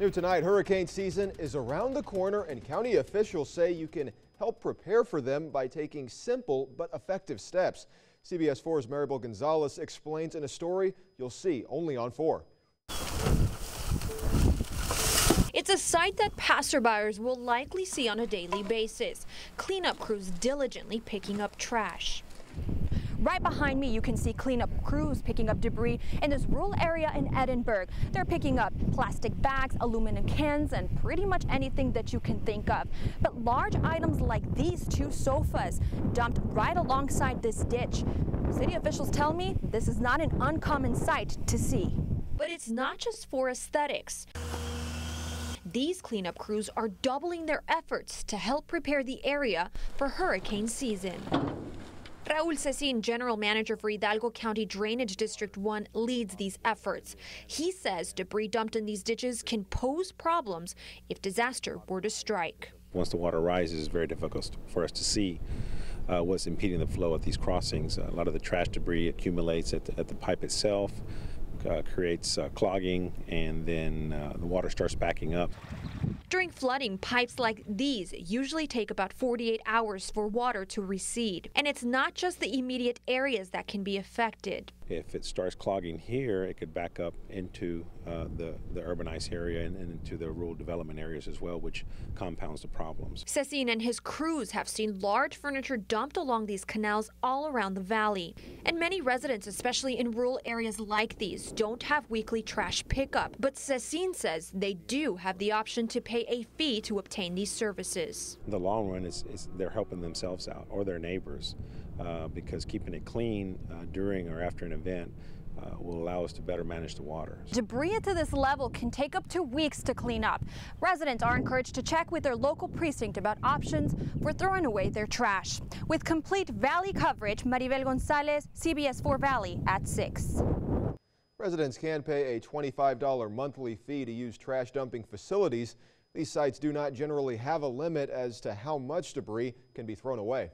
New tonight, hurricane season is around the corner, and county officials say you can help prepare for them by taking simple but effective steps. CBS 4's Maribel Gonzalez explains in a story you'll see only on 4. It's a sight that passerbyers will likely see on a daily basis. Cleanup crews diligently picking up trash. Right behind me, you can see cleanup crews picking up debris in this rural area in Edinburg. They're picking up plastic bags, aluminum cans, and pretty much anything that you can think of. But large items like these two sofas dumped right alongside this ditch. City officials tell me this is not an uncommon sight to see. But it's not just for aesthetics. These cleanup crews are doubling their efforts to help prepare the area for hurricane season. Raul Sesin, general manager for Hidalgo County Drainage District 1, leads these efforts. He says debris dumped in these ditches can pose problems if disaster were to strike. Once the water rises, it's very difficult for us to see uh, what's impeding the flow at these crossings. a lot of the trash debris accumulates at the, at the pipe itself, uh, creates uh, clogging, and then uh, the water starts backing up. During flooding, pipes like these usually take about 48 hours for water to recede. And it's not just the immediate areas that can be affected. If it starts clogging here, it could back up into uh, the, the urbanized area and, and, into the rural development areas as well, which compounds the problems. Sesin and his crews have seen large furniture dumped along these canals all around the valley. And many residents, especially in rural areas like these, don't have weekly trash pickup. But Sesin says they do have the option to pay a fee to obtain these services. In the long run, it's, it's they're helping themselves out or their neighbors uh, because keeping it clean uh, during or after an event uh, will allow us to better manage the water. Debris to this level can take up to weeks to clean up. Residents are encouraged to check with their local precinct about options for throwing away their trash. With complete valley coverage, Maribel Gonzalez, CBS 4 Valley at 6. Residents can pay a $25 monthly fee to use trash dumping facilities. These sites do not generally have a limit as to how much debris can be thrown away.